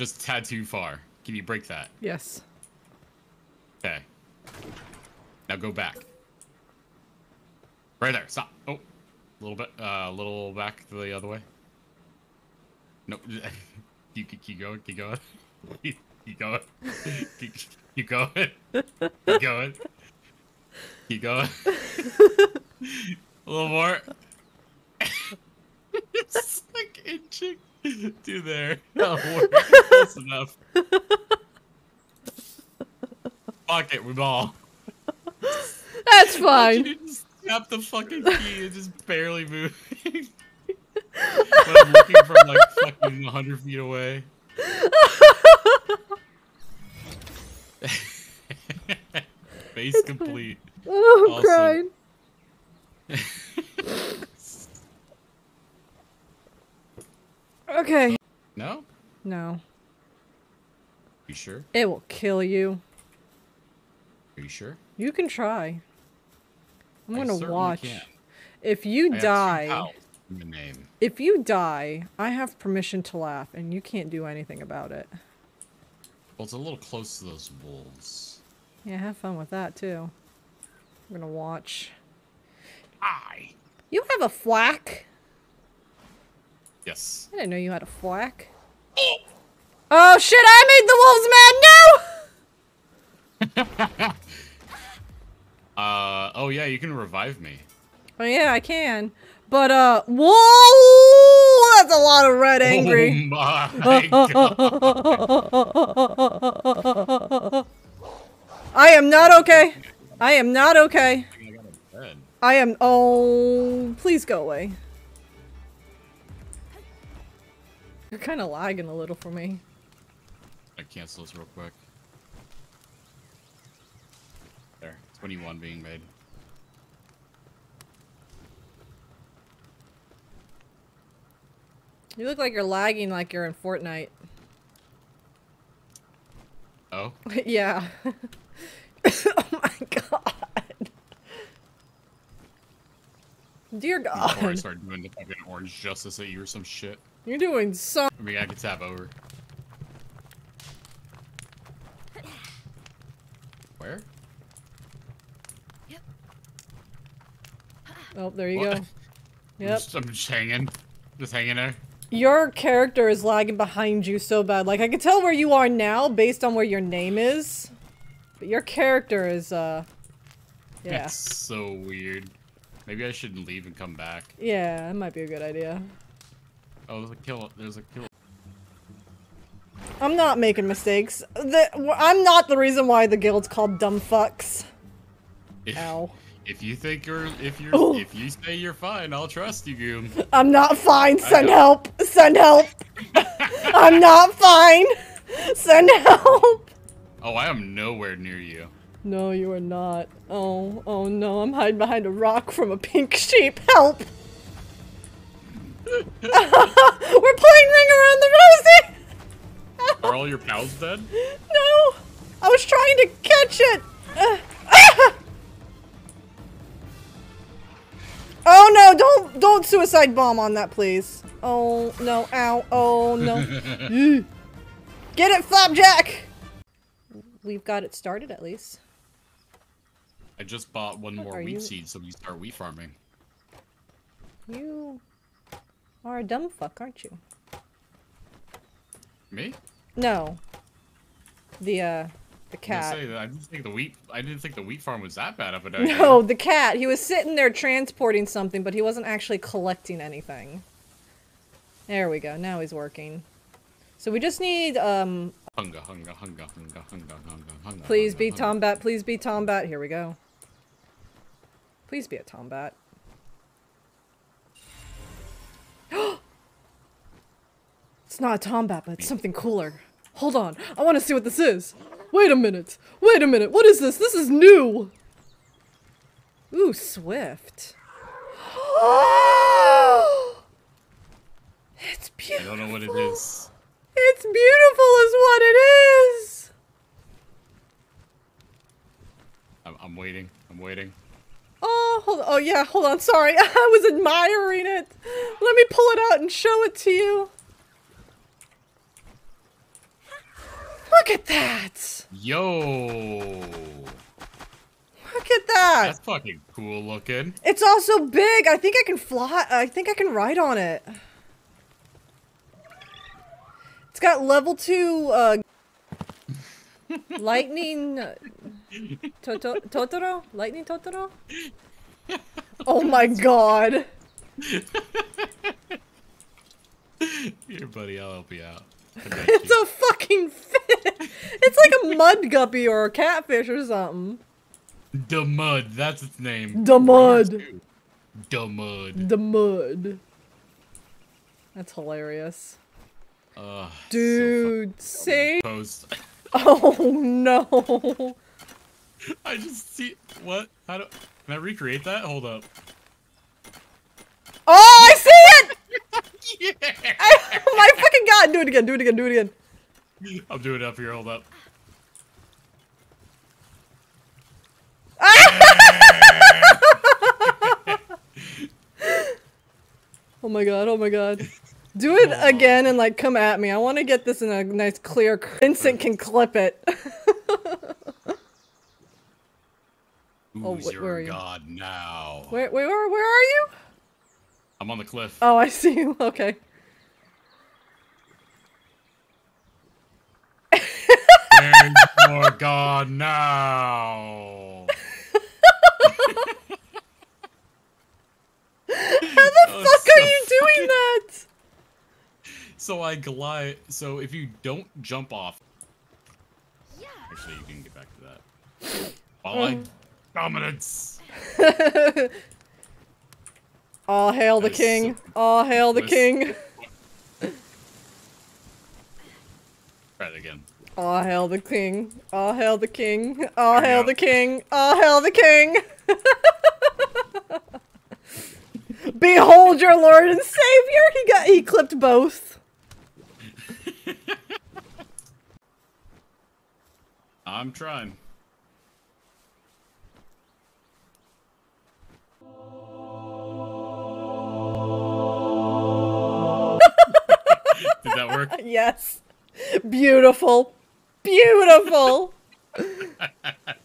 Just a tad too far. Can you break that? Yes. Okay. Now go back. Right there. Stop. Oh, a little bit. Uh, a little back the other way. No. keep, keep, keep going. Keep going. Keep, keep going. Keep, keep going. Keep going. Keep going. a little more. it's like to there. That'll work. Close enough. Fuck it, we ball. That's fine. You just tap the fucking key and just barely moving. but I'm looking from like fucking 100 feet away. Okay. No? No. You sure? It will kill you. Are you sure? You can try. I'm I gonna watch. can. If you I die, in the name. if you die, I have permission to laugh, and you can't do anything about it. Well, it's a little close to those wolves. Yeah, have fun with that too. I'm gonna watch. I. You have a flack? Yes. I didn't know you had a flack. Oh shit! I made the wolves mad. No. Uh, oh yeah, you can revive me. Oh yeah, I can. But uh, whoa! That's a lot of red angry. Oh my god. I am not okay. I am not okay. I got a bed. I am. Oh, please go away. You're kind of lagging a little for me. I cancel this real quick. There, 21 being made. You look like you're lagging like you're in Fortnite. Oh, yeah. oh my god. Dear god. before I God. start doing the fucking orange justice at you or some shit. You're doing so. I mean, I can tap over. Where? Oh, there you What? go. I'm Yep. just, I'm just hanging. Just hanging there. Your character is lagging behind you so bad. Like, I can tell where you are now based on where your name is. But your character is, uh... Yeah. It's so weird. Maybe I shouldn't leave and come back. Yeah, that might be a good idea. Oh, there's a kill. There's a kill. I'm not making mistakes. The, I'm not the reason why the guild's called dumb fucks. If, Ow. if you think you're, if you're, Ooh. if you say you're fine, I'll trust you, Goom. I'm not fine. Send help. Send help. I'm not fine. Send help. Oh, I am nowhere near you. No, you are not. Oh, oh no, I'm hiding behind a rock from a pink sheep. Help! We're playing Ring Around the Rosie! Are all your pals dead? No! I was trying to catch it! Uh, ah! Oh no, don't don't suicide bomb on that, please. Oh no, ow, oh no. Get it, Flapjack! We've got it started at least. I just bought one more are wheat you? seed so we start wheat farming. You are a dumb fuck, aren't you? Me? No. The, uh, the I cat. say I didn't think the wheat. I didn't think the wheat farm was that bad of an idea. No, the cat. He was sitting there transporting something, but he wasn't actually collecting anything. There we go. Now he's working. So we just need, um, Hunga, hunga, hunga, hunga, hunga, hunga, hunga. please hunga, be hunga. Tombat. Please be Tombat. Here we go. Please be a Tombat. It's not a Tombat, but it's something cooler. Hold on. I want to see what this is. Wait a minute. Wait a minute. What is this? This is new. Ooh, Swift. it's beautiful! I don't know what it is. It's beautiful is what it is. I'm, I'm waiting. I'm waiting. Oh, hold Oh, yeah, hold on. Sorry. I was admiring it. Let me pull it out and show it to you. Look at that! Yo. Look at that! That's fucking cool looking. It's also big. I think I can fly. I think I can ride on it. It's got level two uh, lightning. uh, Toto- Totoro? Lightning Totoro? Oh my god. Here, buddy, I'll help you out. It's you. a fucking fish. It's like a mud guppy or a catfish or something. Dumud, that's its name. Dumud. The mud. Dumud. That's hilarious. Uh, so Dude, say. post. Oh no. I just see what? How do? Can I recreate that? Hold up. Oh, I see it! Yeah. I, oh my fucking god! Do it again, do it again, do it again. I'm doing it up here. Hold up. Oh my god, oh my god. Do it again and like come at me. I want to get this in a nice clear. Vincent can clip it. Oh, Who's wh- your where god now? wait, where, where are you? I'm on the cliff. Oh, I see you. Okay. Where's your god now? How the fuck are you doing that? So I glide. So if you don't jump off, Yeah. actually, you can get back to that. While I Mm. dominance. All hail the king. All hail the king. Try it again. All hail the king. All hail the king. All hail the king. All hail the king. Behold your Lord and Savior. He got he clipped both. I'm trying. Did that work? Yes. Beautiful. Beautiful.